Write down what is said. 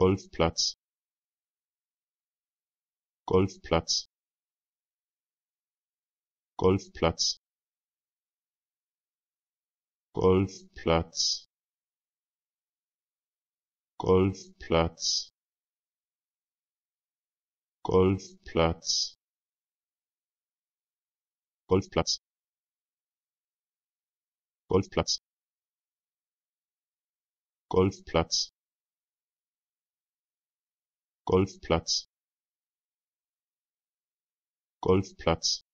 Golfplatz. Golfplatz. Golfplatz. Golfplatz. Golfplatz. Golfplatz. Golfplatz. Golfplatz. Golfplatz Golfplatz. Golfplatz